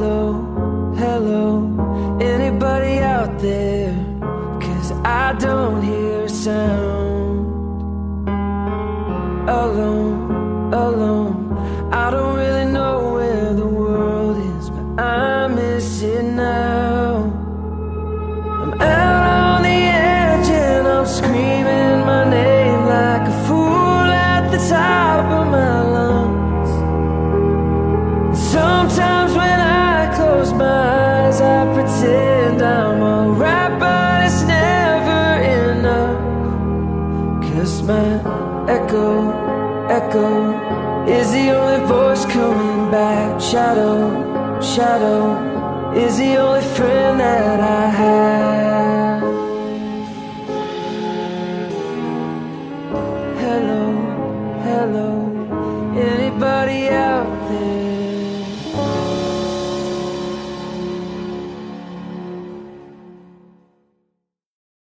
Hello, hello, anybody out there? Cause I don't hear a sound. Alone, alone, I don't really know where the world is, but I miss it My echo, echo is the only voice coming back. Shadow, shadow is the only friend that I have. Hello, hello.